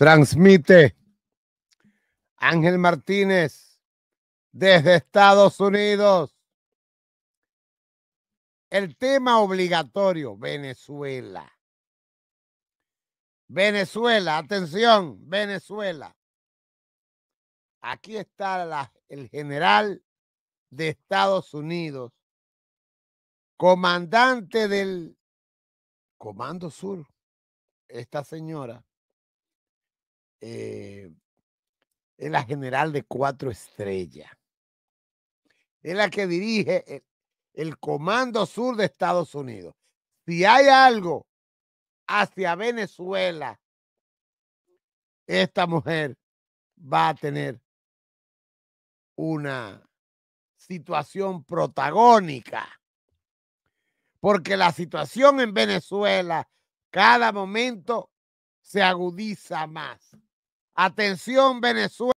Transmite Ángel Martínez desde Estados Unidos. El tema obligatorio, Venezuela. Venezuela, atención, Venezuela. Aquí está el general de Estados Unidos, comandante del Comando Sur, esta señora, eh, es la general de cuatro estrellas. Es la que dirige el, el Comando Sur de Estados Unidos. Si hay algo hacia Venezuela, esta mujer va a tener una situación protagónica. Porque la situación en Venezuela cada momento se agudiza más. Atención Venezuela.